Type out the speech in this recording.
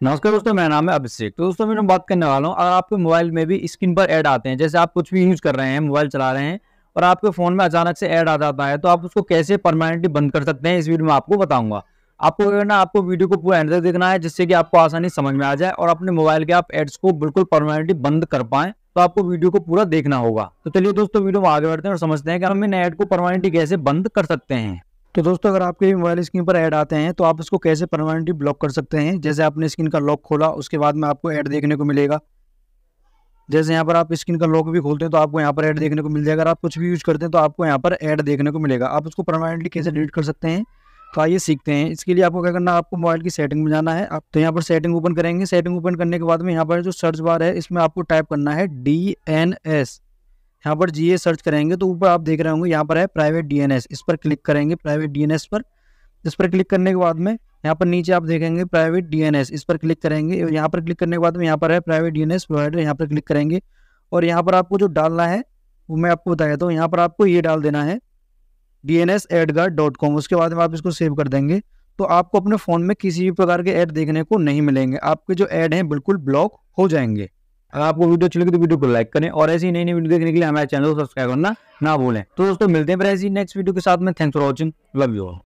नमस्कार दोस्तों, मेरा नाम है अभिषेक। तो दोस्तों मैं बात करने वाला हूँ। अगर आपके मोबाइल में भी स्क्रीन पर ऐड आते हैं, जैसे आप कुछ भी यूज़ कर रहे हैं, मोबाइल चला रहे हैं, और आपके फ़ोन में अचानक से ऐड आ जाता है तो आप उसको कैसे परमानेंटली बंद कर सकते हैं, इस वीडियो में आपको बताऊँगा। आपको करना आपको वीडियो को पूरा एंड तक देखना है, जिससे कि आपको आसानी समझ में आ जाए, और अपने मोबाइल के आप एड्स को बिल्कुल परमानेंटली बंद कर पाए तो आपको वीडियो को पूरा देखना होगा। तो चलिए दोस्तों, वीडियो में आगे बढ़ते हैं और समझते हैं कि हम इन ऐड को परमानेंटली कैसे बंद कर सकते हैं। तो दोस्तों, अगर आपके मोबाइल स्क्रीन पर ऐड आते हैं तो आप इसको कैसे परमानेंटली ब्लॉक कर सकते हैं? जैसे आपने स्क्रीन का लॉक खोला, उसके बाद में आपको ऐड देखने को मिलेगा। जैसे यहाँ पर आप स्क्रीन का लॉक भी खोलते हैं तो आपको यहाँ पर ऐड देखने को मिल जाएगा। अगर आप कुछ भी यूज़ करते हैं तो आपको यहाँ पर ऐड देखने को मिलेगा। आप उसको परमानेंटली कैसे डिलीट कर सकते हैं? तो आइए सीखते हैं। इसके लिए आपको क्या करना है, आपको मोबाइल की सेटिंग में जाना है। आप तो यहाँ पर सेटिंग ओपन करेंगे। सेटिंग ओपन करने के बाद में यहाँ पर जो सर्च बार है, इसमें आपको टाइप करना है डी एन एस यहाँ पर जीए सर्च करेंगे तो ऊपर आप देख रहे होंगे यहाँ पर है प्राइवेट डीएनएस। इस पर क्लिक करेंगे प्राइवेट डीएनएस पर। इस पर क्लिक करने के बाद में यहाँ पर नीचे आप देखेंगे प्राइवेट डीएनएस। इस पर क्लिक करेंगे यहाँ पर क्लिक करने के बाद में यहाँ पर है प्राइवेट डीएनएस प्रोवाइडर। यहाँ पर क्लिक करेंगे और यहाँ पर आपको जो डालना है वो मैं आपको बताया था। यहाँ पर आपको ये डाल देना है डी एन डॉट कॉम। उसके बाद में आप इसको सेव कर देंगे तो आपको अपने फ़ोन में किसी भी प्रकार के ऐड देखने को नहीं मिलेंगे। आपके जो ऐड हैं बिल्कुल ब्लॉक हो जाएँगे। अगर आपको वीडियो अच्छी लगी तो वीडियो को लाइक करें और ऐसी नई नई वीडियो देखने के लिए हमारे चैनल को सब्सक्राइब करना ना भूलें। तो दोस्तों, मिलते हैं फिर ऐसी नेक्स्ट वीडियो के साथ में। Thanks for watching love you all